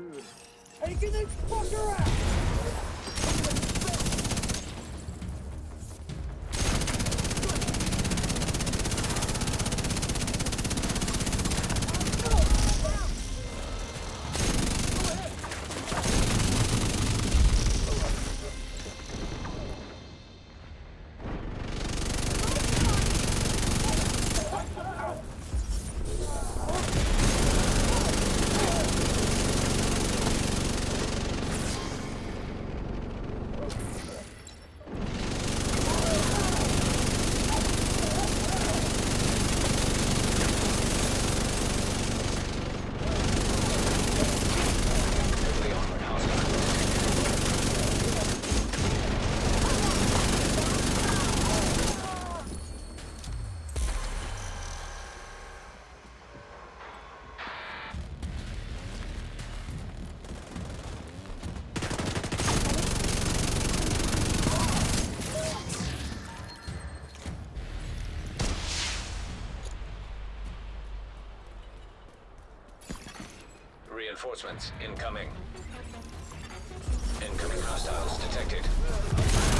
food. Taking this fucker out! Reinforcements incoming. Incoming hostiles detected.